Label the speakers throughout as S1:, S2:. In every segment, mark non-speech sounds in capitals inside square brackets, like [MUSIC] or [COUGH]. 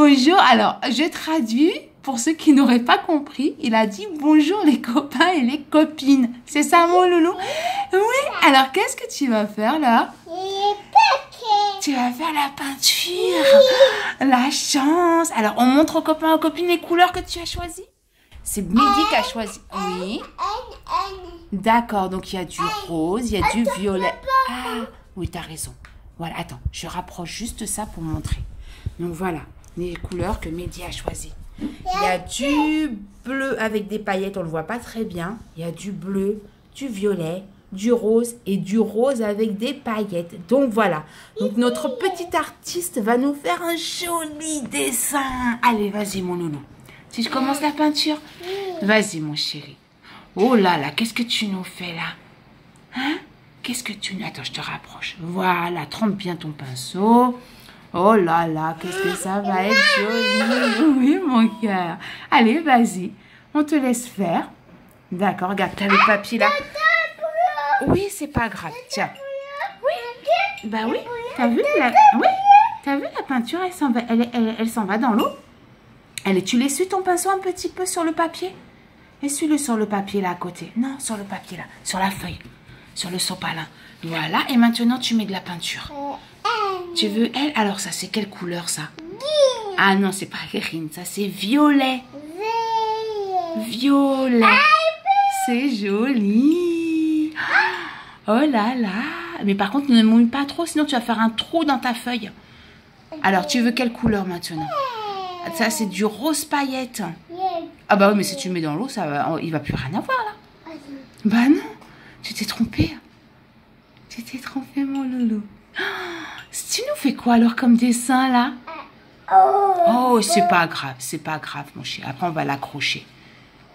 S1: bonjour. Alors, je traduis pour ceux qui n'auraient pas compris. Il a dit bonjour les copains et les copines. C'est ça mon loulou? Oui. Alors, qu'est-ce que tu vas faire là? Tu vas faire la peinture. La chance. Alors, on montre aux copains et aux copines les couleurs que tu as choisies? C'est Mehdi qui a choisi. Oui. D'accord, donc il y a du rose, il y a du violet. Ah, oui, t'as raison. Voilà, attends, je rapproche juste ça pour montrer. Donc voilà, les couleurs que Mehdi a choisies. Il y a du bleu avec des paillettes, on le voit pas très bien. Il y a du bleu, du violet, du rose et du rose avec des paillettes. Donc voilà. Donc notre petit artiste va nous faire un joli dessin. Allez, vas-y mon loulou. Si je commence la peinture, vas-y mon chéri. Oh là là, qu'est-ce que tu nous fais là? Hein? Qu'est-ce que tu... Attends, je te rapproche. Voilà, trempe bien ton pinceau. Oh là là, qu'est-ce que ça va être joli. [LAUGHS] Oui, mon cœur. Allez, vas-y. On te laisse faire. D'accord, regarde, t'as le papier là. Oui, c'est pas grave. Tiens. Oui. Bah oui. T'as vu la... Oui. T'as vu la peinture, elle s'en va, elle, elle, elle s'en va dans l'eau. Elle, tu l'essuies ton pinceau un petit peu sur le papier? Essuie-le sur le papier là à côté. Non, sur le papier là. Sur la feuille. Sur le sopalin. Voilà. Et maintenant, tu mets de la peinture. Tu veux elle? Alors, ça, c'est quelle couleur ça? Ah non, c'est pas green. Ça, c'est violet. Violet. C'est joli. Oh là là. Mais par contre, ne mouille pas trop, sinon tu vas faire un trou dans ta feuille. Alors, tu veux quelle couleur maintenant? Ça, c'est du rose paillette. Ah bah oui, mais si tu mets dans l'eau, ça va, il va plus rien avoir là. Bah non, tu t'es trompé. Tu t'es trompé, mon loulou. Tu nous fais quoi alors comme dessin là Oh, c'est pas grave, c'est pas grave, mon chéri. Après, on va l'accrocher.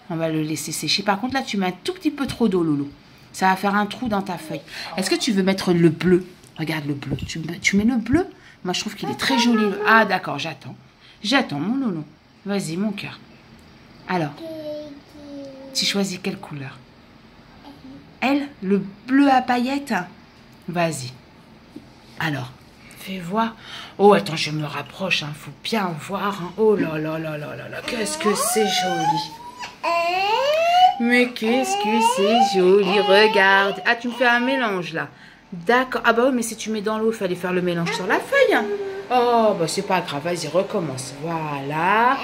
S1: On va le laisser sécher. Par contre, là, tu mets un tout petit peu trop d'eau, loulou. Ça va faire un trou dans ta feuille. Est-ce que tu veux mettre le bleu? Regarde le bleu. Tu, tu mets le bleu? Moi, je trouve qu'il est très joli. Ah, d'accord, j'attends. J'attends, mon loulou. Vas-y, mon cœur. Alors, tu choisis quelle couleur? Elle, le bleu à paillettes? Vas-y. Alors, voir. Oh, attends, je me rapproche, hein. faut bien voir. Hein. Oh là là là là là là, qu'est-ce que c'est joli. Mais qu'est-ce que c'est joli, regarde. Ah, tu me fais un mélange là. D'accord. Ah bah oui, mais si tu mets dans l'eau, il fallait faire le mélange sur la feuille. Oh, bah c'est pas grave, vas-y, recommence. Voilà,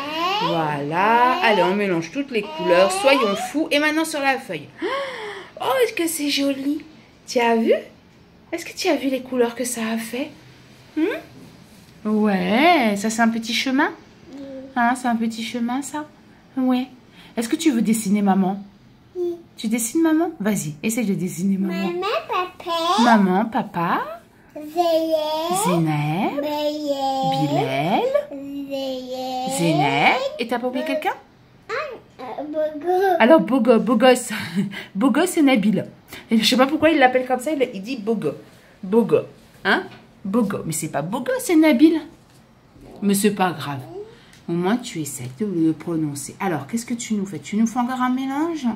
S1: voilà. Allez, on mélange toutes les couleurs, soyons fous. Et maintenant sur la feuille. Oh, est-ce que c'est joli? Tu as vu? Est-ce que tu as vu les couleurs que ça a fait? Hmm? Ouais, ça c'est un petit chemin Hein, c'est un petit chemin ça Ouais. Est-ce que tu veux dessiner maman? Tu dessines maman? Vas-y, essaye de dessiner maman.
S2: Maman, papa.
S1: Maman, papa.
S2: Zénep.
S1: Bilal. Zénep. Et t'as pas oublié quelqu'un? Alors, Bogo, Bogos. [LAUGHS] Bogos et Nabil. Et je sais pas pourquoi il l'appelle comme ça, il, dit Bogo. Bogo. Hein? Bogo. Mais c'est pas Bogo, c'est Nabil. Mais c'est pas grave. Au moins, tu essaies de le prononcer. Alors, qu'est-ce que tu nous fais? Tu nous fais encore un mélange?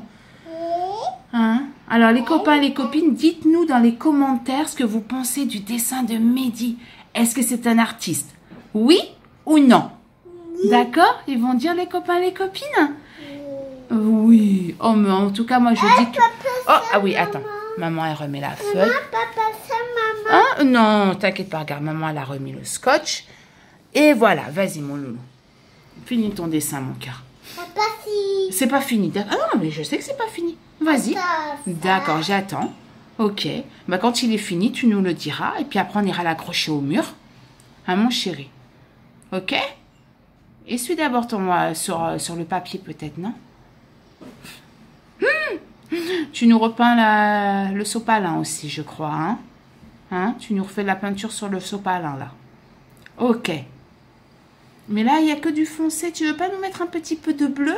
S1: Hein? Alors, les copains, les copines, dites-nous dans les commentaires ce que vous pensez du dessin de Mehdi. Est-ce que c'est un artiste? Oui ou non? D'accord? Ils vont dire les copains, les copines? Oui. Oh, mais en tout cas, moi, je dis que... Oh, ah oui, attends. Maman, elle remet la feuille.
S2: C'est.
S1: Hein Non, t'inquiète pas, regarde, maman, elle a remis le scotch. Et voilà, vas-y, mon loulou. Finis ton dessin, mon cœur. C'est pas fini. Ah non, mais je sais que c'est pas fini. Vas-y. D'accord, j'attends. Ok. Bah, quand il est fini, tu nous le diras. Et puis après, on ira l'accrocher au mur. Hein, mon chéri? Ok? Essuie d'abord ton euh, sur, euh, sur le papier, peut-être, non? Hmm. Tu nous repeins la, le sopalin aussi, je crois. Hein? Hein? Tu nous refais la peinture sur le sopalin, là. Ok. Mais là, il n'y a que du foncé. Tu veux pas nous mettre un petit peu de bleu?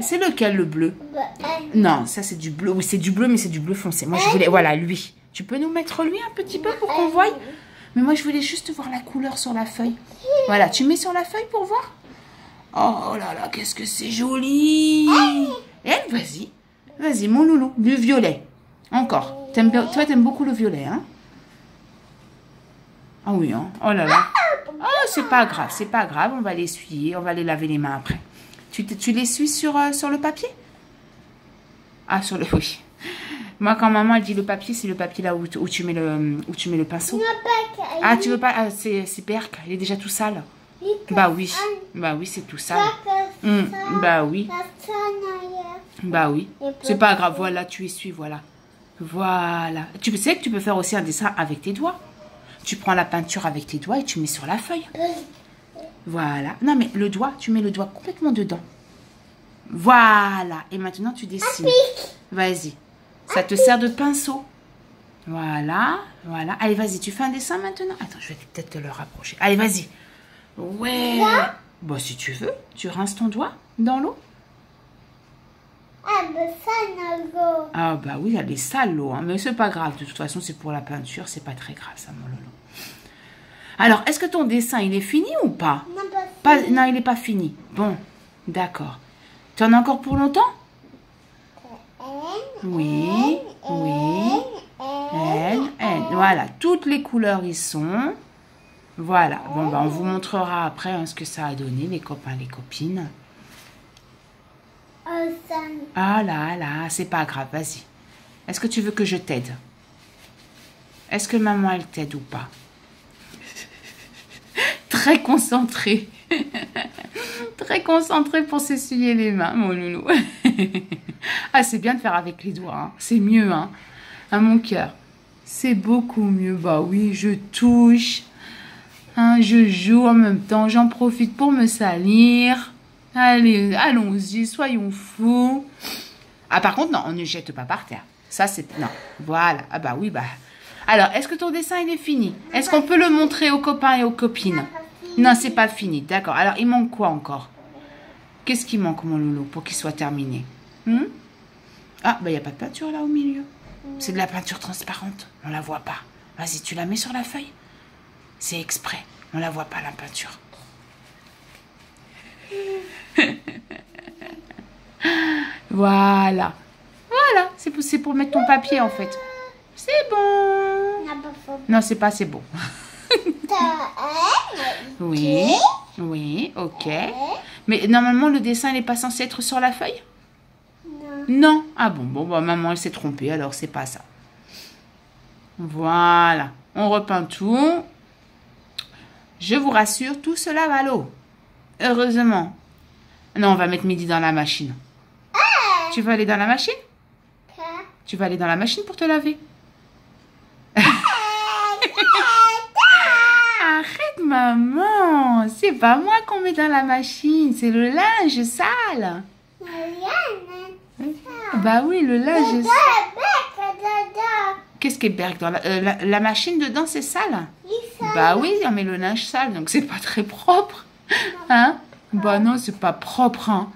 S1: C'est lequel, le bleu? Non, ça, c'est du bleu. Oui, c'est du bleu, mais c'est du bleu foncé. Moi, je voulais... Voilà, lui. Tu peux nous mettre lui un petit peu pour qu'on voie? Mais moi, je voulais juste voir la couleur sur la feuille. Voilà, tu mets sur la feuille pour voir? Oh là là, qu'est-ce que c'est joli Eh, vas-y. Vas-y, mon loulou. Du violet. Encore. Aimes, toi, t'aimes beaucoup le violet, hein? Ah oui, hein Oh là là. Oh, c'est pas grave, c'est pas grave. On va l'essuyer, on va les laver les mains après. Tu, tu l'essuies sur, euh, sur le papier? Ah, sur le... [LAUGHS] Oui. Moi, quand maman, elle dit le papier, c'est le papier là où, tu- où tu mets le, où tu mets le pinceau. Ah, tu veux pas? Ah, C'est Berk, il est déjà tout sale. Bah oui. Bah oui, c'est tout sale. Hum, Bah oui. Bah oui. C'est pas grave, voilà, tu essuies, voilà. Voilà. Tu sais que tu peux faire aussi un dessin avec tes doigts. Tu prends la peinture avec tes doigts et tu mets sur la feuille. Voilà. Non, mais le doigt, tu mets le doigt complètement dedans. Voilà. Et maintenant, tu dessines. Vas-y. Ça te sert de pinceau. Voilà. Voilà. Allez, vas-y, tu fais un dessin maintenant Attends, je vais peut-être te le rapprocher. Allez, vas-y. Ouais. Bah, si tu veux, tu rinces ton doigt dans l'eau. Ah bah oui, elle est sale l'eau, hein, mais c'est pas grave. De toute façon, c'est pour la peinture, c'est pas très grave ça, mon loulou. Alors, est-ce que ton dessin, il est fini ou pas, pas Non, il n'est pas fini. Bon, d'accord. Tu en as encore pour longtemps? Oui, oui. N, N. Voilà, toutes les couleurs y sont. Voilà. Bon, bah, on vous montrera après hein, ce que ça a donné, les copains, les copines. Ah là là, c'est pas grave, vas-y. Est-ce que tu veux que je t'aide? Est-ce que maman, elle t'aide ou pas? [LAUGHS] Très concentré. [LAUGHS] Très concentré pour s'essuyer les mains, mon loulou. [LAUGHS] ah, c'est bien de faire avec les doigts. hein. C'est mieux, hein. À mon cœur. C'est beaucoup mieux. Bah oui, je touche. Hein, je joue en même temps. J'en profite pour me salir. Allez, allons-y, soyons fous. Ah, par contre, non, on ne jette pas par terre. Ça, c'est... Non, voilà. Ah bah oui, bah... Alors, est-ce que ton dessin, il est fini? Est-ce qu'on peut le montrer aux copains et aux copines? Non, c'est pas fini. D'accord. Alors, il manque quoi encore? Qu'est-ce qui manque, mon loulou, pour qu'il soit terminé? Hmm? Ah, bah, il n'y a pas de peinture là au milieu. C'est de la peinture transparente. On la voit pas. Vas-y, tu la mets sur la feuille. C'est exprès. On la voit pas, la peinture. [LAUGHS] Voilà. Voilà. C'est pour, mettre ton papier, en fait. C'est bon. Non, c'est pas c'est bon. Oui. Oui, ok. Mais normalement, le dessin, il n'est pas censé être sur la feuille? Non? Ah bon, bon, bah, maman, elle s'est trompée, alors c'est pas ça. Voilà. On repeint tout. Je vous rassure, tout cela va à l'eau. Heureusement. Non, on va mettre midi dans la machine. Tu veux aller dans la machine? Tu vas aller dans la machine pour te laver? [LAUGHS] Arrête, maman. C'est pas moi qu'on met dans la machine, c'est le linge sale. Bah oui, le linge sale. Qu'est-ce qui est berg dans la, euh, la, la machine dedans, c'est sale Bah oui, on met le linge sale, donc c'est pas très propre. Hein? Bah non, c'est pas propre, hein.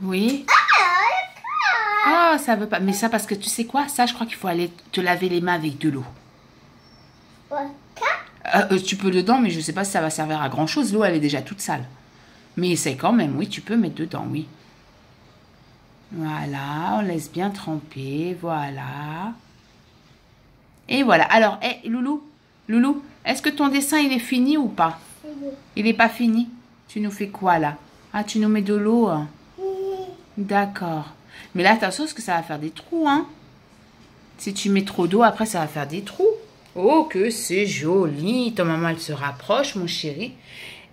S1: Oui. Ah, ça veut pas. Mais ça, parce que tu sais quoi? Ça, je crois qu'il faut aller te laver les mains avec de l'eau. Euh, euh, tu peux dedans, mais je sais pas si ça va servir à grand chose. L'eau, elle est déjà toute sale. Mais essaye quand même, oui, tu peux mettre dedans, oui. Voilà, on laisse bien tremper, voilà. Et voilà. Alors, hé, Loulou, Loulou, est-ce que ton dessin, il est fini ou pas Il n'est pas fini Tu nous fais quoi, là Ah, tu nous mets de l'eau hein D'accord. Mais là, attention, parce que ça va faire des trous, hein. Si tu mets trop d'eau, après, ça va faire des trous. Oh, que c'est joli. Ta maman, elle se rapproche, mon chéri.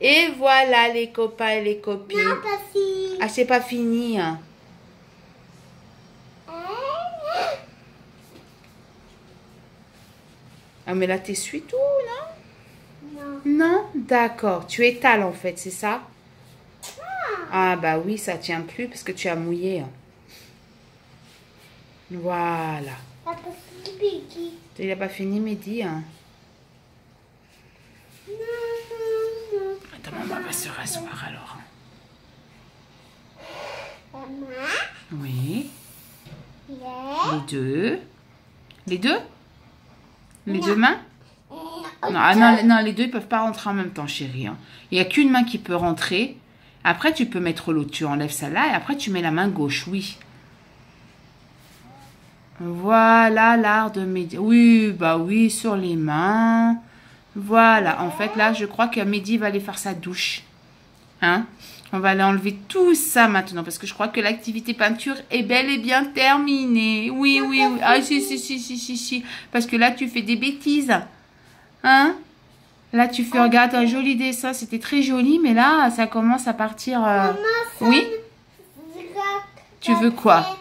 S1: Et voilà, les copains et les copines. Ah, c'est pas fini, hein. Ah, mais là, t'essuies tout, non? Non D'accord. Tu étales, en fait, c'est ça? Ah, bah oui, ça tient plus parce que tu as mouillé. hein. Voilà. Il n'a pas fini midi, hein. Attends, maman va se rasseoir alors. hein. Oui. Les deux. Les deux? Les deux mains non, ah non, non, les deux ils peuvent pas rentrer en même temps, chérie. hein. Il n'y a qu'une main qui peut rentrer. Après, tu peux mettre l'autre. Tu enlèves celle-là et après, tu mets la main gauche, oui. Voilà l'art de Mehdi. Oui, bah oui, sur les mains. Voilà, en fait, là, je crois que Mehdi va aller faire sa douche. Hein On va aller enlever tout ça maintenant, parce que je crois que l'activité peinture est bel et bien terminée. Oui, oui, oui. Ah, si, si, si, si, si, si. Parce que là, tu fais des bêtises. Hein Là, tu fais, regarde, un joli dessin, c'était très joli, mais là, ça commence à partir... euh, Oui Tu veux quoi?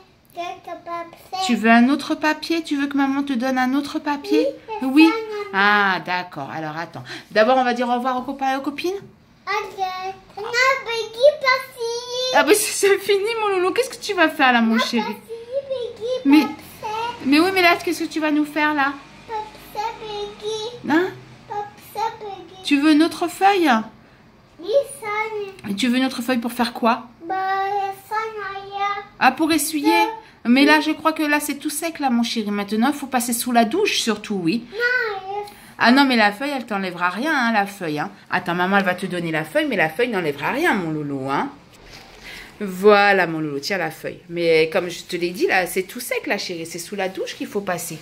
S1: Tu veux un autre papier? Tu veux que maman te donne un autre papier? Oui. Ah, d'accord. Alors, attends. D'abord, on va dire au revoir aux copains et aux copines? Ah, bah, c'est fini, mon loulou. Qu'est-ce que tu vas faire, là, mon chéri Mais- Mais oui, mais là, qu'est-ce que tu vas nous faire, là Hein Tu veux une autre feuille Et Tu veux une autre feuille pour faire quoi Ah, pour essuyer Mais là, je crois que là, c'est tout sec, là, mon chéri. Maintenant, il faut passer sous la douche, surtout, oui. Ah non, mais la feuille, elle t'enlèvera rien, hein, la feuille. Hein. Attends, maman, elle va te donner la feuille, mais la feuille n'enlèvera rien, mon loulou. Hein. Voilà, mon loulou, tiens la feuille. Mais comme je te l'ai dit, là, c'est tout sec, la chérie. C'est sous la douche qu'il faut passer.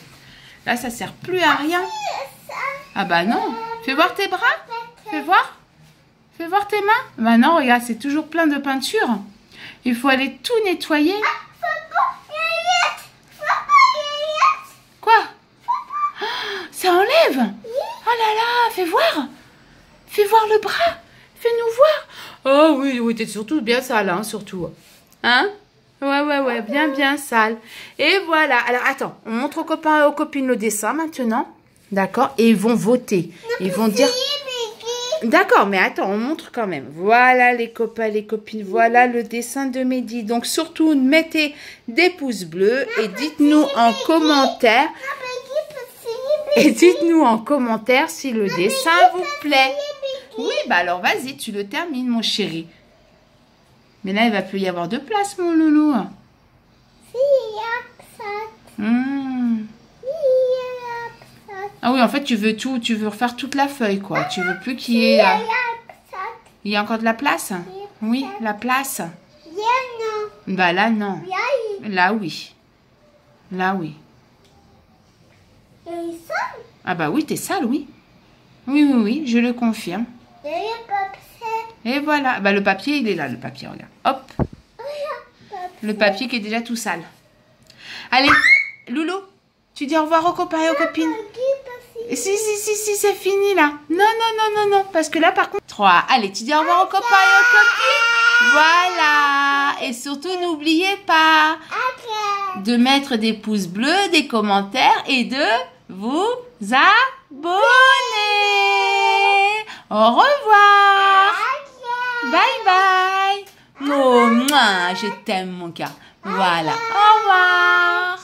S1: Là, ça sert plus à rien. Ah bah non. Fais voir tes bras. Fais voir. Fais voir tes mains. Bah non, regarde, c'est toujours plein de peinture. Il faut aller tout nettoyer. Quoi? Ça enlève? Oh là là, fais voir Fais voir le bras Fais-nous voir Oh oui, oui, t'es surtout bien sale, hein, surtout. Hein? Ouais, ouais, ouais, bien, bien sale. Et voilà. Alors, attends, on montre aux copains et aux copines le dessin maintenant. D'accord? Et ils vont voter. Ils vont dire... D'accord, mais attends, on montre quand même. Voilà les copains, les copines, voilà le dessin de Mehdi. Donc surtout, mettez des pouces bleus et dites-nous en commentaire, et dites-nous en commentaire si le dessin vous plaît. Oui, bah alors vas-y, tu le termines, mon chéri. Mais là, il va plus y avoir de place, mon loulou. Ah oui, en fait, tu veux tout, tu veux refaire toute la feuille, quoi. Tu veux plus qu'il y ait... euh, Il y a encore de la place? Oui, la place. Bah là, non. Là, oui. Là, oui. Ah bah oui, t'es sale, oui. Oui, oui, oui, je le confirme. Et voilà. Bah le papier, il est là, le papier, regarde. Hop, le papier qui est déjà tout sale. Allez, Loulou, tu dis au revoir aux copains et aux copines. Si, si, si, si, c'est fini là. Non, non, non, non, non. Parce que là, par contre. 3. Allez, tu dis au revoir aux copains et aux copines. Voilà. Et surtout, n'oubliez pas de mettre des pouces bleus, des commentaires et de vous abonner. Au revoir. Bye bye. Oh, je t'aime mon cœur. Voilà. Au revoir.